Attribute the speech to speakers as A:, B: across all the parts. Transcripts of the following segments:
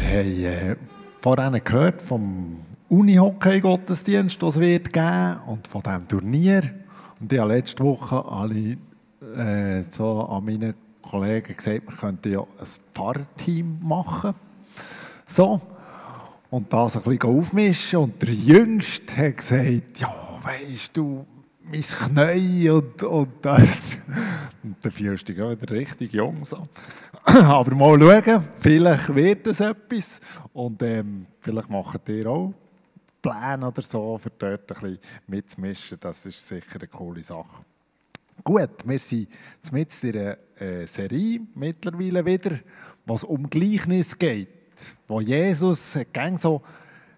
A: wir haben äh, vorhin gehört vom Uni-Hockey-Gottesdienst, den es wird geben und von diesem Turnier. Und ich habe letzte Woche alle äh, so an meine Kollegen gesagt, wir könnten ja ein Pfarrteam machen. So. Und das ein bisschen aufmischen. Und der Jüngste hat gesagt, ja, weißt du, mein Knie und, und das. Und der Fürst ist wieder richtig jung. So. Aber mal schauen, vielleicht wird es etwas. Und ähm, vielleicht macht ihr auch Pläne oder so, für dort ein bisschen mitzumischen. Das ist sicher eine coole Sache. Gut, wir sind mit in einer äh, Serie mittlerweile wieder, was um Gleichnis geht. Wo Jesus gang so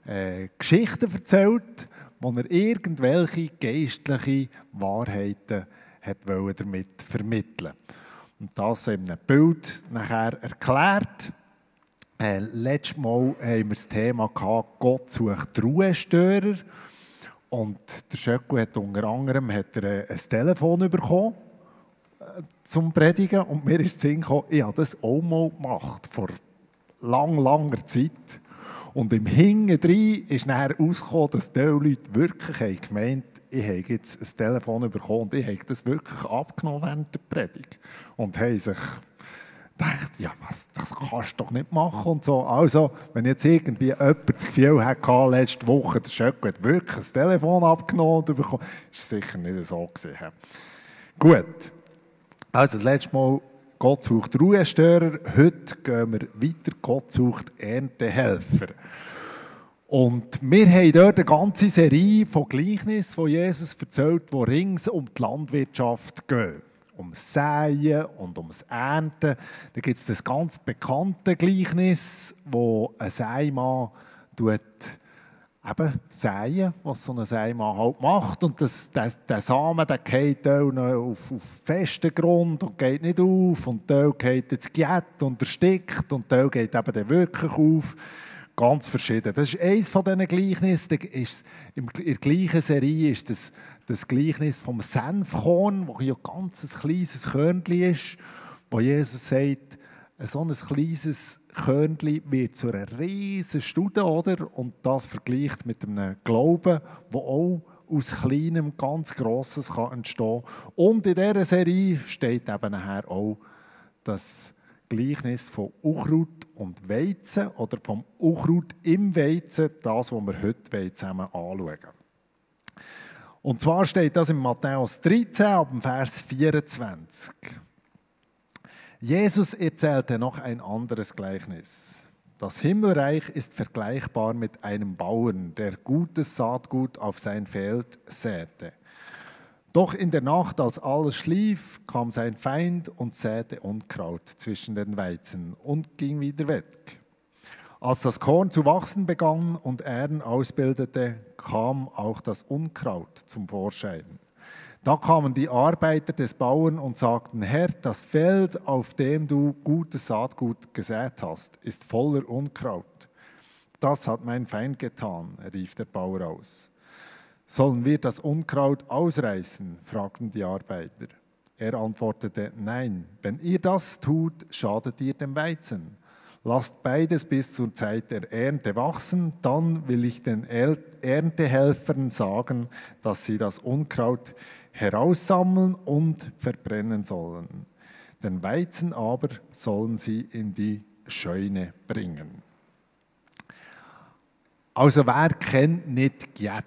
A: äh, Geschichten erzählt, wo er irgendwelche geistliche Wahrheiten hat damit vermitteln Und das in einem Bild nachher erklärt. Äh, letztes Mal haben wir das Thema gehabt, Gott sucht Ruhestörer. Und der Schöcku hat unter anderem hat er äh, ein Telefon bekommen äh, zum Predigen. Und mir ist Sinn gekommen, ich habe das auch mal gemacht, vor lang, langer Zeit. Und im Hintendrein ist nachher rausgekommen, dass die Leute wirklich haben gemeint ich habe jetzt ein Telefon bekommen und ich habe das wirklich abgenommen während der Predigt. Und haben sich gedacht, ja, was, das kannst du doch nicht machen und so. Also, wenn jetzt irgendwie jemand das Gefühl hatte, letzte Woche, der Schöcko hat wirklich ein Telefon abgenommen bekommen, ist sicher nicht so gewesen. Gut. Also, das letzte Mal, Gott sucht Ruhestörer. Heute gehen wir weiter, Gott sucht Erntehelfer. Und wir haben dort eine ganze Serie von Gleichnissen von Jesus erzählt, die rings um die Landwirtschaft gehen ums Säen und ums Ernten. Da gibt es das ganz bekannte Gleichnis, wo ein Sämann tut eben säen, was so ein Sämann halt macht. Und das, der, der Samen der geht auch auf, auf festen Grund und geht nicht auf. Und der geht ins Giet und erstickt. Und der geht eben dann wirklich auf. Ganz verschieden. Das ist eines von diesen Gleichnissen. In der gleichen Serie ist das das Gleichnis vom Senfkorn, wo ja ganz ein kleines Körnchen ist, wo Jesus sagt, so ein kleines Körnchen wird zu einer riesen Studie, oder? Und das vergleicht mit einem Glauben, wo auch aus Kleinem ganz Grosses kann entstehen kann. Und in dieser Serie steht eben nachher auch das Gleichnis von Unkraut und Weizen oder vom Unkraut im Weizen, das, was wir heute zusammen anschauen. Und zwar steht das in Matthäus 13 ab dem Vers 24. Jesus erzählte noch ein anderes Gleichnis. Das Himmelreich ist vergleichbar mit einem Bauern, der gutes Saatgut auf sein Feld säte. Doch in der Nacht, als alles schlief, kam sein Feind und säte Unkraut zwischen den Weizen und ging wieder weg. Als das Korn zu wachsen begann und Ähren ausbildete, kam auch das Unkraut zum Vorschein. Da kamen die Arbeiter des Bauern und sagten, Herr, das Feld, auf dem du gutes Saatgut gesät hast, ist voller Unkraut. Das hat mein Feind getan, rief der Bauer aus. Sollen wir das Unkraut ausreißen? fragten die Arbeiter. Er antwortete, nein, wenn ihr das tut, schadet ihr dem Weizen. Lasst beides bis zur Zeit der Ernte wachsen, dann will ich den Erntehelfern sagen, dass sie das Unkraut heraussammeln und verbrennen sollen. Den Weizen aber sollen sie in die Scheune bringen. Also wer kennt nicht Giet?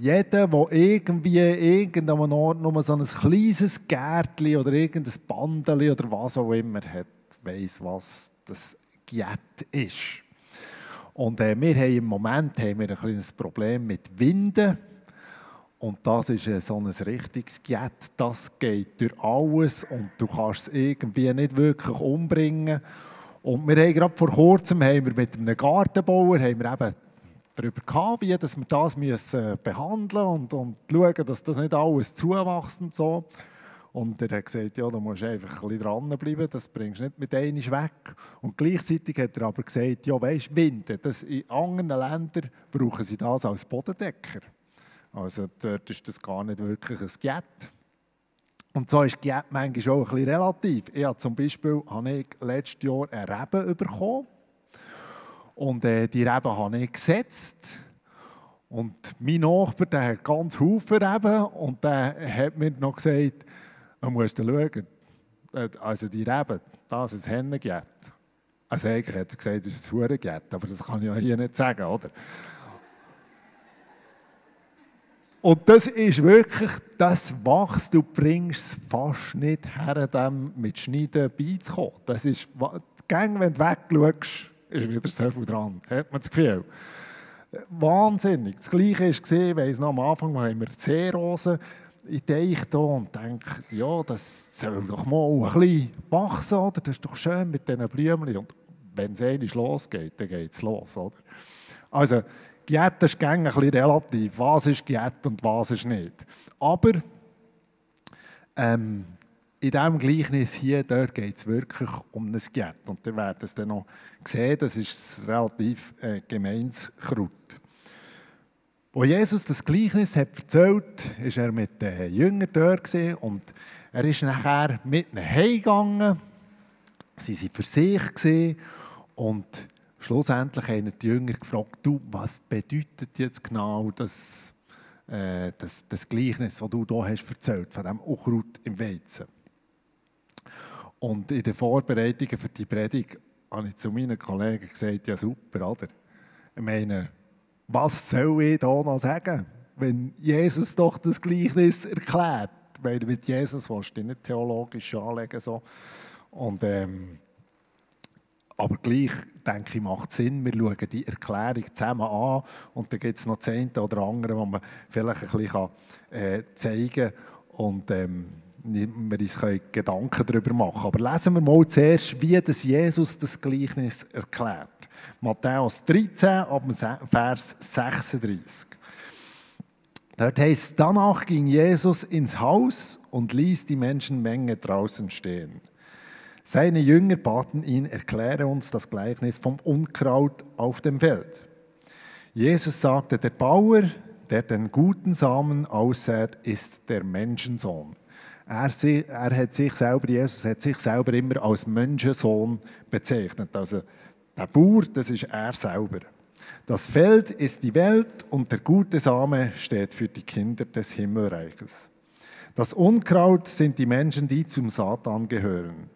A: Jeder, der irgendwie irgendeinem Ort nur so ein kleines Gärtchen oder irgendein Bandeli oder was auch immer hat, weiß, was das Giet ist. Und äh, wir haben im Moment haben wir ein kleines Problem mit Winden. Und das ist äh, so ein richtiges Giet. Das geht durch alles und du kannst es irgendwie nicht wirklich umbringen. Und wir haben gerade vor kurzem haben wir mit einem Gartenbauer haben wir eben darüber gehabt, dass wir das müssen behandeln und, und schauen, dass das nicht alles zuwächst und so. Und er hat gesagt, ja, da musst einfach ein bisschen dranbleiben, das bringst du nicht mit einmal weg. Und gleichzeitig hat er aber gesagt, ja, weißt Winde, das in anderen Ländern brauchen sie das als Bodendecker. Also dort ist das gar nicht wirklich ein Giet. Und so ist Giet manchmal auch ein bisschen relativ. Ich habe zum Beispiel habe ich letztes Jahr eine Rebe bekommen. Und äh, die Reben habe ich gesetzt. Und mein Nachbar, der hat ganz Haufen Reben. Und der hat mir noch gesagt, man muss schauen, also die Reben, das ist ein Hennengett. Also eigentlich hat er gesagt, das ist ein Hurengett, aber das kann ich ja hier nicht sagen, oder? Und das ist wirklich, das wächst, du bringst es fast nicht her, dem mit Schneiden beizukommen. Das ist, gang, wenn du wegschaust, ist wieder so viel dran, hat man das Gefühl. Wahnsinnig. Das Gleiche war, weiss noch, am Anfang haben wir Seerosen in Teich hier und denke, ja, das soll doch mal ein bisschen wachsen, oder? Das ist doch schön mit diesen Blümchen. Und wenn es einmal losgeht, dann geht es los, oder? Also, Giet ist ein bisschen relativ. Was ist Giet und was ist nicht. Aber ähm, in diesem Gleichnis hier, dort geht es wirklich um ein Giet. Und ihr werdet es dann noch sehen, das ist relativ äh, gemeins Kraut. Als Jesus das Gleichnis hat erzählt war er mit den Jüngern dort und er ist nachher mit ihnen heimgegangen. Sie waren für sich und schlussendlich haben die Jünger gefragt, du, was bedeutet jetzt genau das, äh, das, das Gleichnis, das du hier hast erzählt, von dem Unkraut im Weizen. Und in den Vorbereitungen für die Predigt habe ich zu meinen Kollegen gesagt, ja super, oder? Ich meine, was soll ich da noch sagen, wenn Jesus doch das Gleichnis erklärt? Weil mit Jesus willst du nicht theologisch anlegen. So. Und ähm, aber gleich, denke ich, macht es Sinn, wir schauen die Erklärung zusammen an und dann gibt es noch zehn oder andere, wo man vielleicht ein bisschen äh, zeigen kann und ähm, wir uns Gedanken darüber machen Aber lesen wir mal zuerst, wie das Jesus das Gleichnis erklärt. Matthäus 13, ab Vers 36. Dort heißt danach ging Jesus ins Haus und ließ die Menschenmenge draußen stehen. Seine Jünger baten ihn, erkläre uns das Gleichnis vom Unkraut auf dem Feld. Jesus sagte, der Bauer, der den guten Samen aussät, ist der Menschensohn. Er, er, hat sich selber, Jesus hat sich selber immer als Menschensohn bezeichnet. Also der Bauer, das ist er selber. Das Feld ist die Welt und der gute Same steht für die Kinder des Himmelreiches. Das Unkraut sind die Menschen, die zum Satan gehören.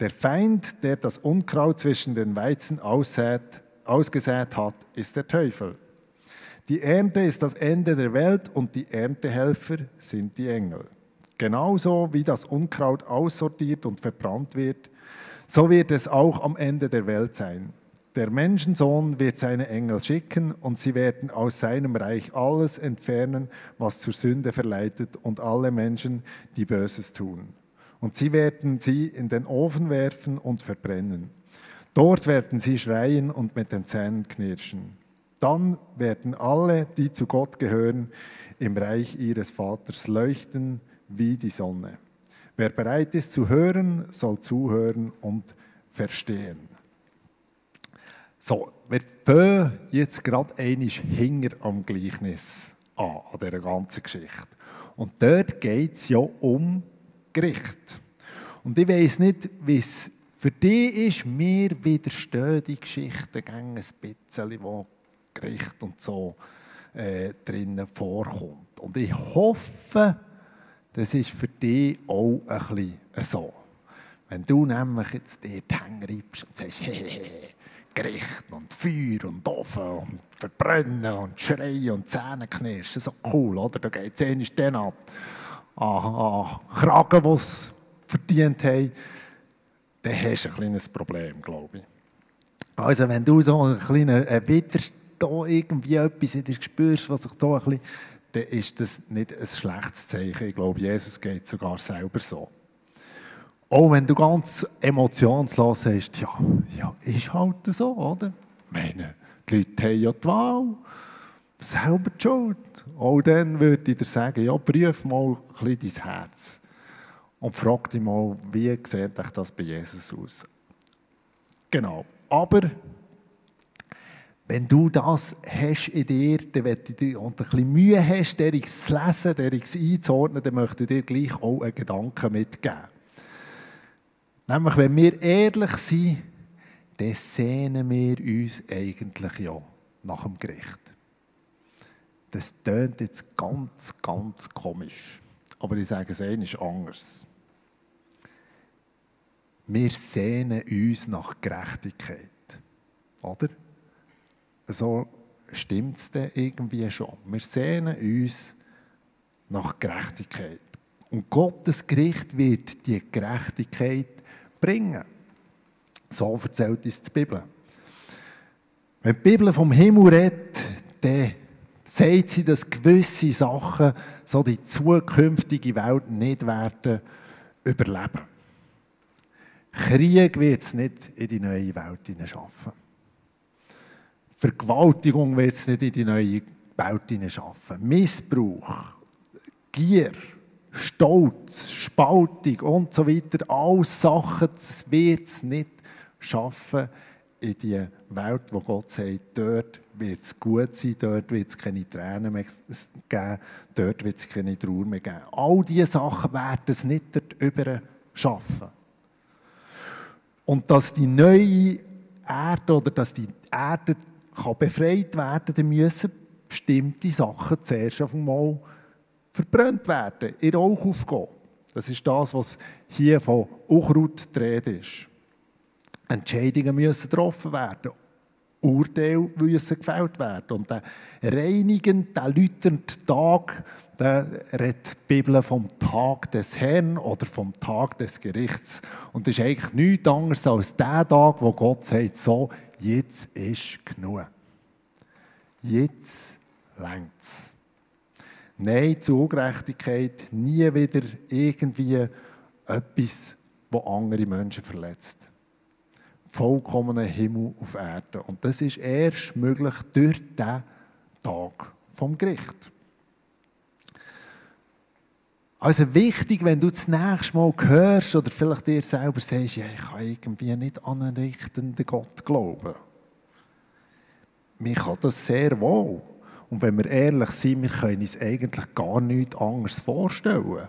A: Der Feind, der das Unkraut zwischen den Weizen aussät, ausgesät hat, ist der Teufel. Die Ernte ist das Ende der Welt und die Erntehelfer sind die Engel. Genauso wie das Unkraut aussortiert und verbrannt wird, so wird es auch am Ende der Welt sein. Der Menschensohn wird seine Engel schicken und sie werden aus seinem Reich alles entfernen, was zur Sünde verleitet und alle Menschen, die Böses tun und sie werden sie in den Ofen werfen und verbrennen. Dort werden sie schreien und mit den Zähnen knirschen. Dann werden alle, die zu Gott gehören, im Reich ihres Vaters leuchten wie die Sonne. Wer bereit ist zu hören, soll zuhören und verstehen. So, wir fangen jetzt gerade einmal hinger am Gleichnis an, an dieser ganzen Geschichte. Und dort geht es ja um Gericht. Und ich weiß nicht, wie es für dich ist, mir widerstehen die Geschichten ein bisschen, wo Gericht und so äh, drinnen vorkommt. Und ich hoffe, das ist für dich auch ein bisschen so. Wenn du nämlich jetzt dir die Hänge reibst und sagst, hey, Gericht und Feuer und Ofen und Verbrennen und Schreien und Zähne knirschen, so cool, oder? Da geht es dann ab an, an Kragen, die sie verdient haben, dann hast du ein kleines Problem, glaube ich. Also wenn du so einen kleinen Widerstand irgendwie etwas in dir spürst, was sich da ein bisschen, dann ist das nicht ein schlechtes Zeichen. Ich glaube, Jesus geht sogar selber so. Auch wenn du ganz emotionslos sagst, ja, ja, ist halt so, oder? Ich meine, die Leute haben ja die Wahl selber die Schuld. Auch dann würde ich dir sagen, ja, prüf mal ein bisschen dein Herz. Und frag dich mal, wie sieht das bei Jesus aus? Genau. Aber wenn du das hast in dir, dann dir und ein bisschen Mühe hast, der zu lesen, der einzuordnen, dann möchte ich dir gleich auch einen Gedanken mitgeben. Nämlich, wenn wir ehrlich sind, dann sehnen wir uns eigentlich ja nach dem Gericht. Das tönt jetzt ganz, ganz komisch. Aber ich sage es ist anders. Wir sehnen uns nach Gerechtigkeit. Oder? So stimmt es dann irgendwie schon. Wir sehnen uns nach Gerechtigkeit. Und Gottes Gericht wird die Gerechtigkeit bringen. So erzählt uns die Bibel. Wenn die Bibel vom Himmel redet, dann sagt sie, dass gewisse Sachen so die zukünftige Welt nicht werden überleben. Krieg wird es nicht in die neue Welt schaffen. Vergewaltigung wird es nicht in die neue Welt schaffen. Missbrauch, Gier, Stolz, Spaltung und so weiter, alles Sachen, das wird es nicht schaffen in die Welt, wo Gott sagt, dort wird es gut sein, dort wird es keine Tränen mehr geben, dort wird es keine Trauer mehr geben. All diese Sachen werden es nicht dort schaffen. Und dass die neue Erde oder dass die Erde kann befreit werden kann, müssen bestimmte Sachen zuerst einmal verbrannt werden, in Rauch aufgehen. Das ist das, was hier von Unkraut Rede ist. Entscheidungen müssen getroffen werden. Urteile müssen gefällt werden. Und der reinigende, der läuternde Tag, da redet die Bibel vom Tag des Herrn oder vom Tag des Gerichts. Und das ist eigentlich nichts anderes als der Tag, wo Gott sagt, so, jetzt ist genug. Jetzt längt's. Nein zur Ungerechtigkeit, nie wieder irgendwie etwas, das andere Menschen verletzt vollkommenen Himmel auf Erden. Und das ist erst möglich durch den Tag vom Gericht. Also wichtig, wenn du das nächste Mal hörst oder vielleicht dir selber sagst, ja, ich kann irgendwie nicht an einen richtenden Gott glauben. Mir kann das sehr wohl. Und wenn wir ehrlich sind, wir können uns eigentlich gar nichts anderes vorstellen.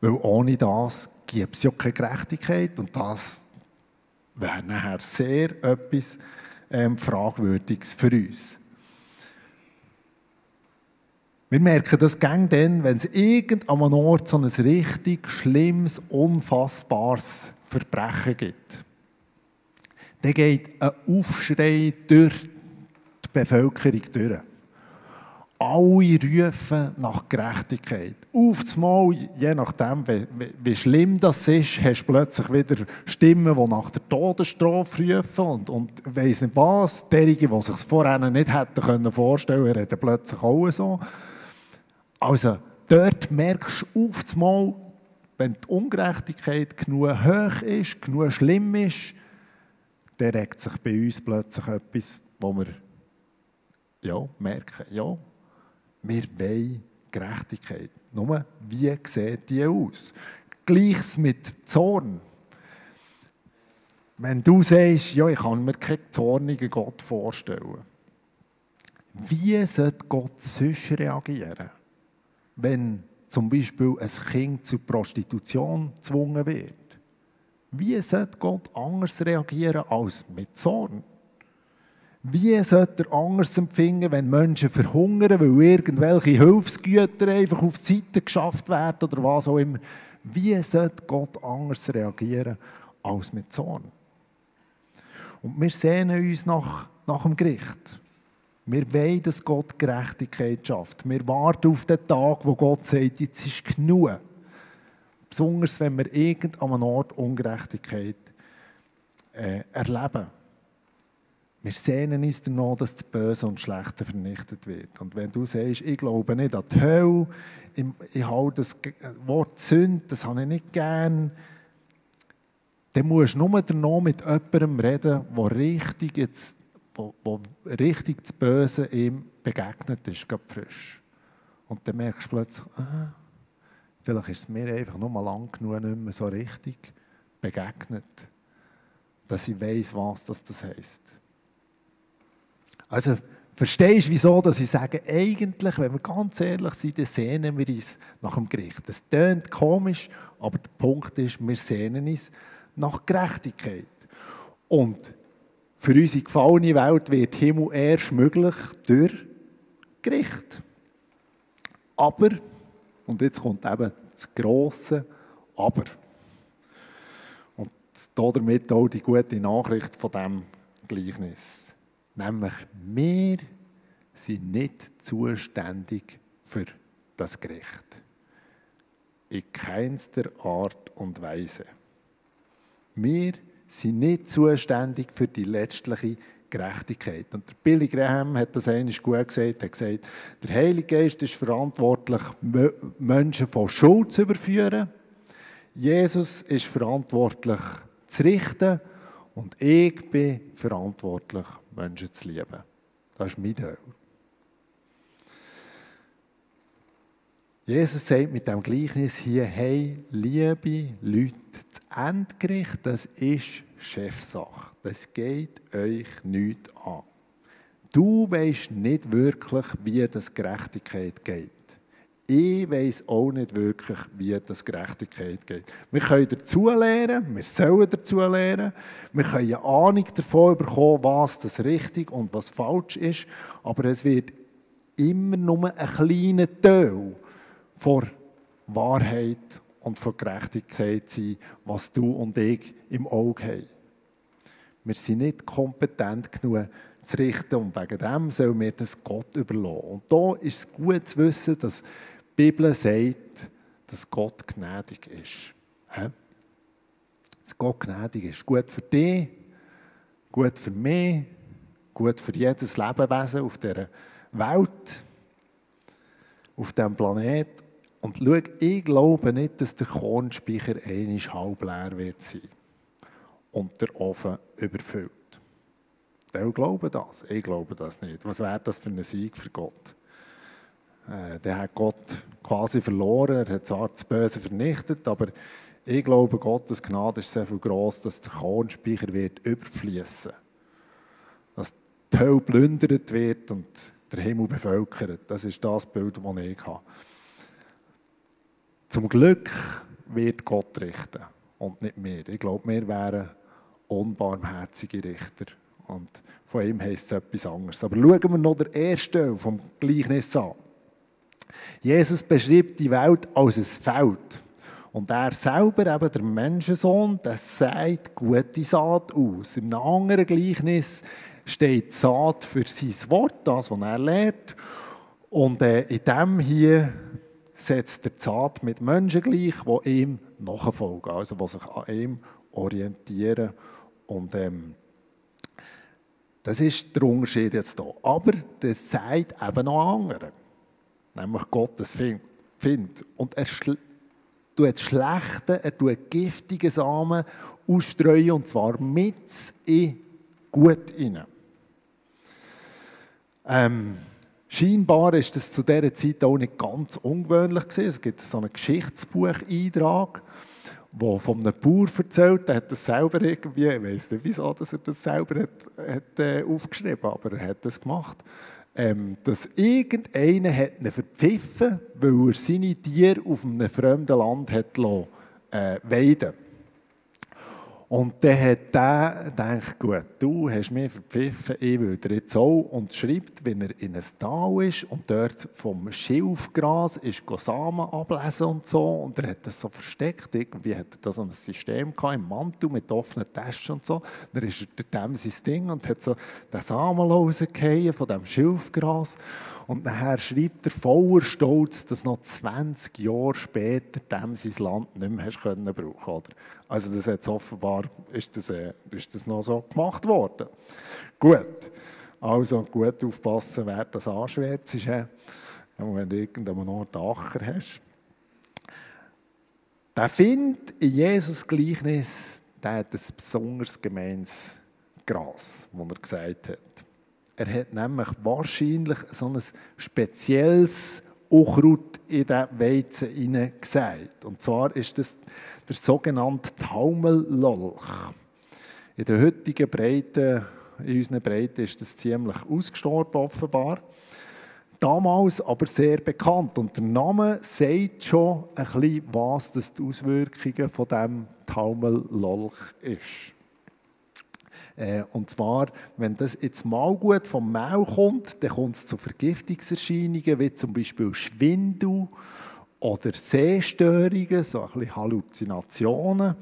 A: Weil ohne das gibt es ja keine Gerechtigkeit und das wäre nachher sehr etwas ähm, Fragwürdiges für uns. Wir merken das gang dann, wenn es irgendeinem Ort so ein richtig schlimmes, unfassbares Verbrechen gibt. Dann geht ein Aufschrei durch die Bevölkerung durch. Alle rufen nach Gerechtigkeit. Auf Mal, je nachdem, wie, wie, schlimm das ist, hast du plötzlich wieder Stimmen, die nach der Todesstrafe rufen und, und weiss nicht was. Derige, die sich vorher nicht hätten vorstellen können, reden plötzlich auch so. Also, dort merkst du auf Mal, wenn die Ungerechtigkeit genug hoch ist, genug schlimm ist, dann regt sich bei uns plötzlich etwas, wo wir ja, merken, ja, wir wollen Gerechtigkeit. Nur, wie sieht die aus? Gleiches mit Zorn. Wenn du sagst, ja, ich kann mir keinen zornigen Gott vorstellen, wie sollte Gott sonst reagieren, wenn zum Beispiel ein Kind zur Prostitution gezwungen wird? Wie sollte Gott anders reagieren als mit Zorn? Wie sollte er anders empfinden, wenn Menschen verhungern, weil irgendwelche Hilfsgüter einfach auf die Seite geschafft werden oder was auch immer? Wie sollte Gott anders reagieren als mit Zorn? Und wir sehnen uns nach, nach dem Gericht. Wir wollen, dass Gott Gerechtigkeit schafft. Wir warten auf den Tag, wo Gott sagt, jetzt ist genug. Besonders wenn wir irgendeinem Ort Ungerechtigkeit äh, erleben. Wir sehnen uns danach, dass das Böse und Schlechte vernichtet wird. Und wenn du sagst, ich glaube nicht an die Hölle, ich, halte das Wort Sünde, das habe ich nicht gern, dann musst du nur danach mit jemandem reden, der richtig, jetzt, wo, wo richtig das Böse ihm begegnet ist, gerade frisch. Und dann merkst du plötzlich, ah, vielleicht ist es mir einfach nur mal lang genug nicht mehr so richtig begegnet, dass ich weiß, was das, das heisst. Also verstehst du, wieso dass ich sage, eigentlich, wenn wir ganz ehrlich sind, sehnen wir uns nach dem Gericht. Das klingt komisch, aber der Punkt ist, wir sehnen uns nach Gerechtigkeit. Und für unsere gefallene Welt wird Himmel erst möglich durch Gericht. Aber, und jetzt kommt eben das grosse Aber. Und damit auch die gute Nachricht von dem Gleichnis. Nämlich, wir sind nicht zuständig für das Gericht. In keinster Art und Weise. Wir sind nicht zuständig für die letztliche Gerechtigkeit. Und der Billy Graham hat das eigentlich gut gesagt. Hat gesagt, der Heilige Geist ist verantwortlich, Menschen von Schuld zu überführen. Jesus ist verantwortlich, zu richten. Und ich bin verantwortlich, Menschen zu lieben. Das ist mein Teil. Jesus sagt mit dem Gleichnis hier, hey, liebe Leute, das Endgericht, das ist Chefsache. Das geht euch nicht an. Du weißt nicht wirklich, wie das Gerechtigkeit geht. Ich weiß auch nicht wirklich, wie das Gerechtigkeit geht. Wir können dazu lernen, wir sollen dazu lernen, wir können eine Ahnung davon bekommen, was das richtig und was falsch ist, aber es wird immer nur ein kleiner Teil vor Wahrheit und vor Gerechtigkeit sein, was du und ich im Auge haben. Wir sind nicht kompetent genug zu richten und wegen dem sollen wir das Gott überlassen. Und da ist es gut zu wissen, dass Bibel sagt, dass Gott gnädig ist. Dass Gott gnädig ist. Gut für dich, gut für mich, gut für jedes Lebewesen auf dieser Welt, auf diesem Planeten und schau, ich glaube nicht, dass der Kornspeicher einmal halb leer wird sein und der Ofen überfüllt. Der glaube das, ich glaube das nicht. Was wäre das für ein Sieg für Gott? Äh, der hat Gott quasi verloren, er hat zwar das Böse vernichtet, aber ich glaube, Gottes Gnade ist so viel groß, dass der Kornspeicher wird überfließen, dass die Hölle plündert wird und der Himmel bevölkert. Das ist das Bild, das ich habe. Zum Glück wird Gott richten und nicht wir. Ich glaube, wir wären unbarmherzige Richter. Und von ihm heisst es etwas anderes. Aber schauen wir noch den ersten Teil vom Gleichnis an. Jesus beschreibt die Welt als ein Feld. Und er selber, eben der Menschensohn, der sagt gute Saat aus. Im anderen Gleichnis steht Saat für sein Wort, das, was er lehrt. Und äh, in dem hier setzt der Zart mit Menschen gleich, die ihm nachfolgen, also die sich an ihm orientieren. Und ähm, das ist der Unterschied jetzt hier. Aber das sagt eben noch andere, nämlich Gottes Find. Und er tut schlechte, er tut giftige Samen ausstreuen, und zwar mit in gut hinein. Ähm, Scheinbar ist das zu dieser Zeit auch nicht ganz ungewöhnlich gewesen. Es gibt so einen Geschichtsbucheintrag, der von einem Bauer erzählt, der hat das selber irgendwie, ich weiß nicht wieso, dass er das selber hat, hat äh, aufgeschrieben, aber er hat das gemacht, ähm, dass irgendeiner hat ihn verpfiffen, weil er seine Tiere auf einem fremden Land hat lassen, äh, weiden und dann hat der gedacht, gut, du hast mich verpfiffen, ich will dir jetzt auch. Und schreibt, wenn er in ein Tal ist und dort vom Schilfgras ist Samen ablesen und so. Und er hat das so versteckt. Irgendwie hat er da so ein System gehabt, im Mantel mit offenen Taschen und so. Dann ist er dem sein Ding und hat so den Samen rausgefallen von dem Schilfgras. Und nachher schreibt er voller Stolz, dass noch 20 Jahre später dem sein Land nicht mehr hast brauchen oder? Also das hat offenbar, ist das, äh, ist das noch so gemacht worden. Gut, also gut aufpassen, wer das anschwärzt ist, äh, wenn du irgendeinen Ort Acher hast. Der findet in Jesus Gleichnis, der hat ein besonders gemeines Gras, das er gesagt hat. Er hat nämlich wahrscheinlich so ein spezielles Unkraut in den Weizen hineingesät. Und zwar ist das der sogenannte Taumellolch. In der heutigen Breite, in unseren Breiten ist das ziemlich ausgestorben offenbar. Damals aber sehr bekannt. Und der Name sagt schon ein bisschen, was die Auswirkungen von dem Taumellolch ist. Äh, und zwar, wenn das jetzt mal gut vom Mehl kommt, dann kommt es zu Vergiftungserscheinungen, wie zum Beispiel Schwindel oder Sehstörungen, so ein bisschen Halluzinationen.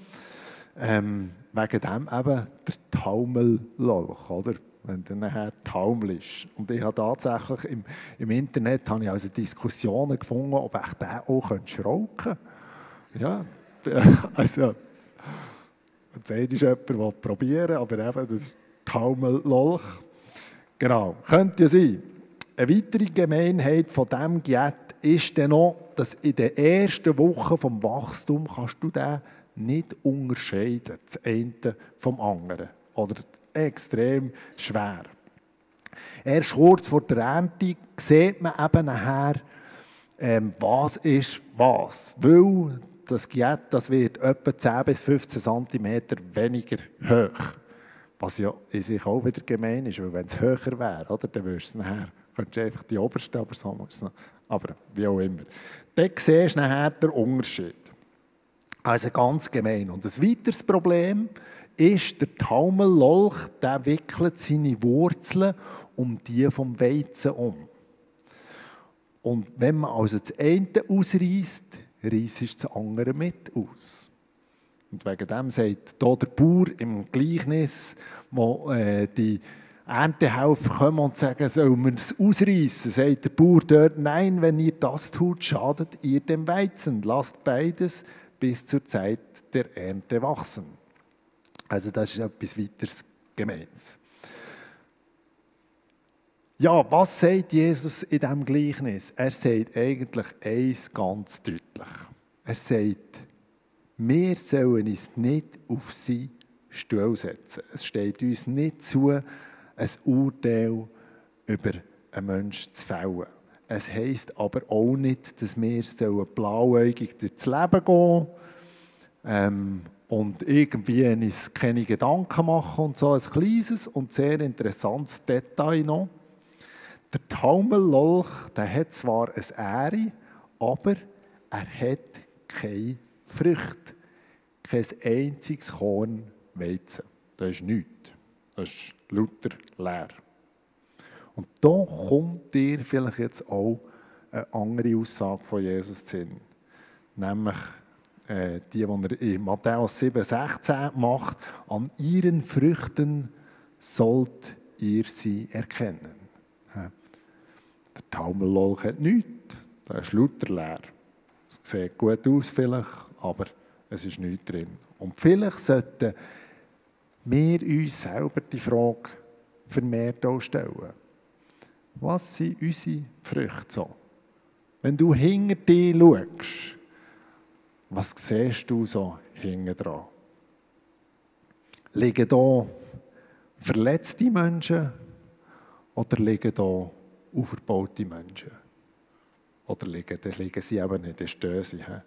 A: Ähm, wegen dem eben der Taumellolch, oder? wenn du nachher taumelst. Und ich habe tatsächlich im, im Internet habe ich also Diskussionen gefunden, ob ich den auch schrauken könnte. Ja, also, eine ist jemand, der probieren aber eben das Taumellolch. Genau, könnte sein. Eine weitere Gemeinheit von diesem Giet ist dann noch, dass in den ersten Wochen des Wachstums kannst du den nicht unterscheiden, das eine vom anderen. Oder extrem schwer. Erst kurz vor der Ernte sieht man eben nachher, ähm, was ist was. Weil das Giet, das wird etwa 10 bis 15 cm weniger hoch. Was ja in sich auch wieder gemein ist, weil wenn es höher wäre, oder, dann würdest du nachher, könntest du einfach die oberste, aber so muss es Aber wie auch immer. Dann siehst du nachher den Unterschied. Also ganz gemein. Und ein weiteres Problem ist, der Taumellolch, der wickelt seine Wurzeln um die vom Weizen um. Und wenn man also das eine ausreißt, reißt das andere mit aus. Und wegen dem sagt hier der Bauer im Gleichnis, wo äh, die Erntehelfer kommen und sagen, sollen wir es ausreißen? Sagt der Bauer dort, nein, wenn ihr das tut, schadet ihr dem Weizen. Lasst beides bis zur Zeit der Ernte wachsen. Also das ist etwas weiteres Gemeins. Ja, was sagt Jesus in diesem Gleichnis? Er sagt eigentlich eins ganz deutlich. Er sagt, wir sollen uns nicht auf sie Stuhl setzen. Es steht uns nicht zu, ein Urteil über einen Menschen zu fällen. Es heisst aber auch nicht, dass wir blauäugig durchs Leben gehen ähm, und irgendwie uns keine Gedanken machen und so. Ein kleines und sehr interessantes Detail noch. Der Taumellolch, der hat zwar ein Ähre, aber er hat keine Früchte, kein einziges Korn Weizen. Das ist nichts. Das ist lauter leer. Und da kommt dir vielleicht jetzt auch eine andere Aussage von Jesus zu Sinn. Nämlich, äh, die, die er in Matthäus 7, 16 macht, an ihren Früchten sollt ihr sie erkennen. Der Taumellolch hat nichts, der ist lauter leer. Es sieht gut aus vielleicht, aber es ist nichts drin. Und vielleicht sollten wir uns selber die Frage vermehrt stellen. Was sind unsere Früchte so? Wenn du hinter dir schaust, was siehst du so hinten dran? Liegen da verletzte Menschen oder liegen da aufgebaute Menschen? Oder liegen, dann liegen sie eben nicht, dann stehen sie. He?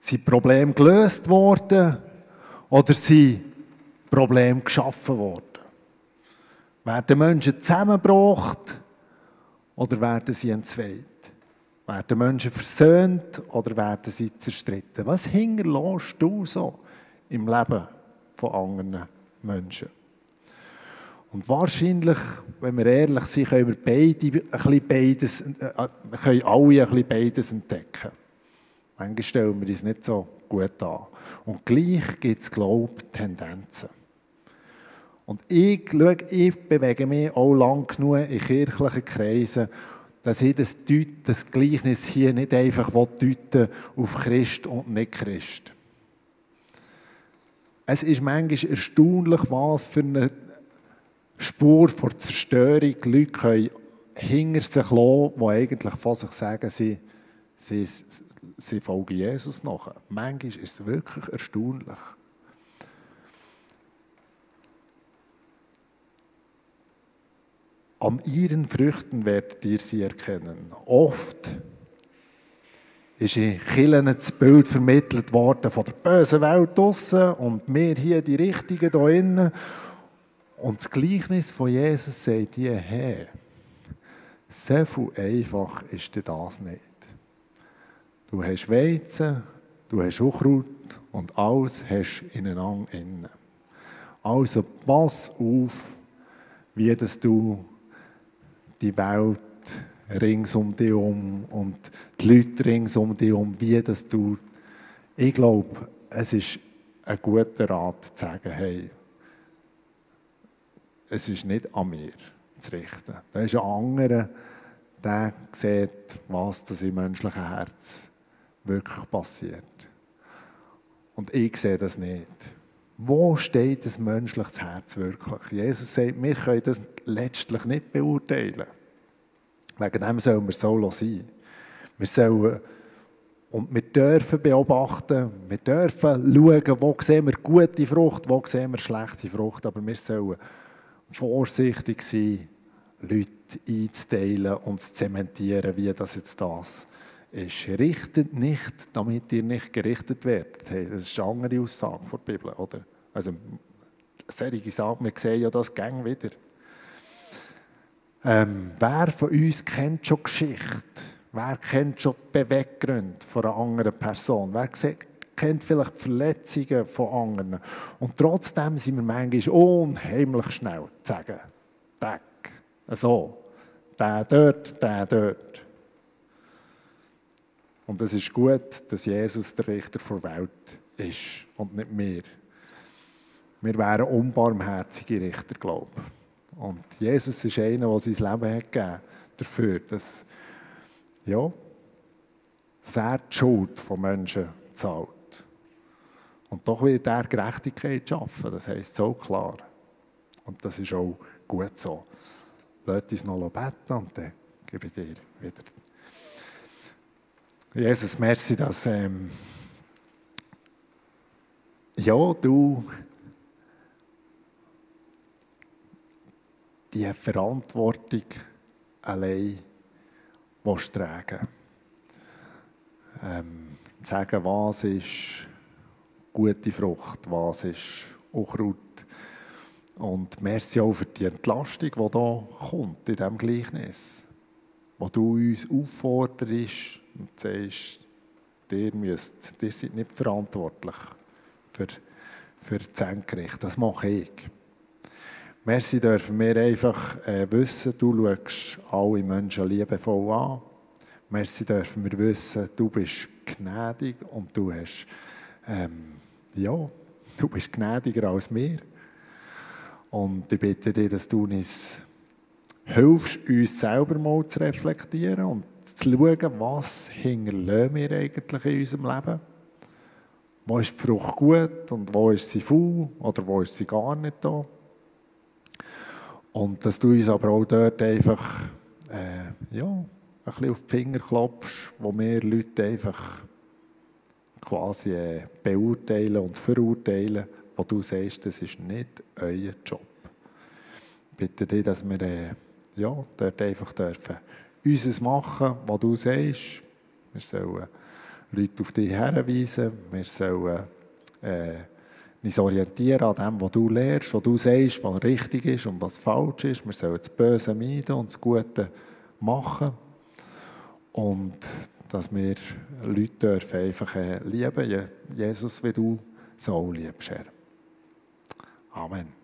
A: Sind Probleme gelöst worden oder sind Probleme geschaffen worden? Werden Menschen zusammengebracht oder werden sie entzweit? Werden Menschen versöhnt oder werden sie zerstritten? Was hinterlässt du so im Leben von anderen Menschen? Und wahrscheinlich, wenn wir ehrlich sind, können wir beide ein bisschen beides, äh, können alle ein bisschen beides entdecken. Manchmal stellen wir uns nicht so gut an. Und gleich gibt es, glaube ich, Tendenzen. Und ich, schau, ich bewege mich auch lang genug in kirchlichen Kreisen dass ich das, das Gleichnis hier nicht einfach deuten auf Christ und nicht Christ. Es ist manchmal erstaunlich, was für eine Spur vor Zerstörung Leute können hinter sich lassen, die eigentlich von sich sagen, sie, sie, sie folgen Jesus nach. Manchmal ist es wirklich erstaunlich. An ihren Früchten werdet ihr sie erkennen. Oft ist in Kirchen das Bild vermittelt worden von der bösen Welt draussen und wir hier die Richtigen hier innen. Und das Gleichnis von Jesus sagt hier, hey, so viel einfach ist das nicht. Du hast Weizen, du hast Unkraut und alles hast ineinander innen. Also pass auf, wie dass du die Welt rings um dich um und die Leute rings um dich um, wie dass du, ich glaube, es ist ein guter Rat zu sagen, hey, es ist nicht an mir zu richten. Da ist ein anderer, der sieht, was das im menschlichen Herz wirklich passiert. Und ich sehe das nicht. Wo steht das menschliche Herz wirklich? Jesus sagt, wir können das letztlich nicht beurteilen. Wegen dem sollen wir so sein. Wir sollen, und wir dürfen beobachten, wir dürfen schauen, wo sehen wir gute Frucht, wo sehen wir schlechte Frucht, aber wir sollen vorsichtig sein, Leute einzuteilen und zu zementieren, wie das jetzt das ist. Richtet nicht, damit ihr nicht gerichtet werdet. Hey, das ist eine andere Aussage der Bibel, oder? Also, solche Sachen, wir sehen ja das gang wieder. Ähm, wer von uns kennt schon Geschichte? Wer kennt schon die Beweggründe von einer anderen Person? Wer kennt vielleicht die Verletzungen von anderen? Und trotzdem sind wir manchmal unheimlich schnell zu sagen, Deck, so, der dort, der dort. Und es ist gut, dass Jesus der Richter der Welt ist und nicht wir. Wir wären unbarmherzige Richter, glaube ich. Und Jesus ist einer, der sein Leben hat gegeben dafür, dass, ja, er die Schuld von Menschen zahlt. Und doch wird er Gerechtigkeit schaffen, das heisst so klar. Und das ist auch gut so. Lass uns noch beten und dann gebe ich dir wieder. Jesus, merci, dass ähm, ja, du die Verantwortung allein tragen ähm, Sagen, was ist gute Frucht, was ist Unkraut. Und merci auch für die Entlastung, die da kommt in diesem Gleichnis. Wo du uns aufforderst und sagst, ihr, müsst, ihr seid nicht verantwortlich für, für das Endgericht. Das mache ich. Merci dürfen wir einfach äh, wissen, du schaust alle Menschen liebevoll an. Merci dürfen wir wissen, du bist gnädig und du hast, ähm, ja, du bist gnädiger als wir. Und ich bitte dich, dass du uns hilfst, uns selber mal zu reflektieren und zu schauen, was hinterlassen wir eigentlich in unserem Leben. Wo ist die Frucht gut und wo ist sie faul oder wo ist sie gar nicht da? Und dass du uns aber auch dort einfach äh, ja, ein bisschen auf die Finger klopfst, wo wir Leute einfach quasi äh, beurteilen und verurteilen, wo du sagst, das ist nicht euer Job. Ich bitte dich, dass wir äh, ja, dort einfach dürfen unseres machen, was du sagst. Wir sollen Leute auf dich herweisen, wir sollen äh, uns orientieren an dem, was du lehrst, was du sagst, was richtig ist und was falsch ist. Wir sollen das Böse meiden und das Gute machen. Und dass wir Leute dürfen einfach äh, lieben, Jesus, wie du so liebst, Herr. Amen.